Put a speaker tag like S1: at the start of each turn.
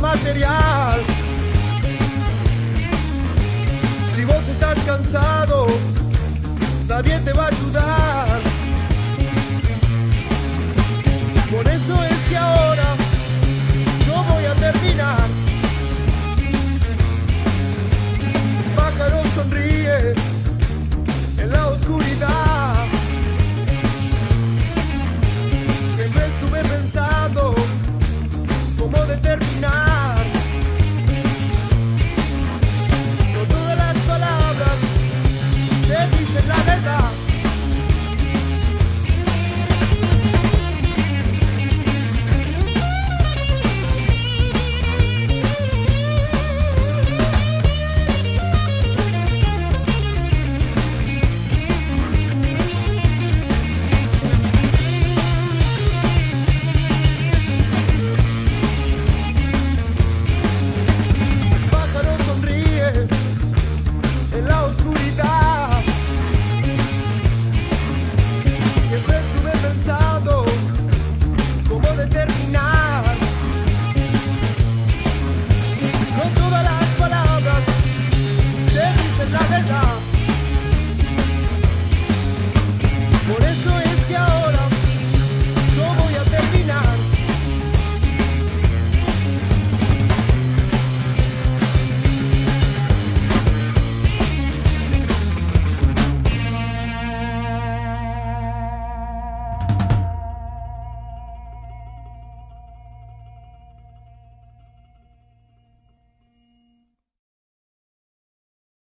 S1: material. Si vos estás cansado, nadie te va a ayudar. Por eso es que ahora yo voy a terminar. Pájaro sonríe en la oscuridad. Siempre estuve pensando cómo determinar.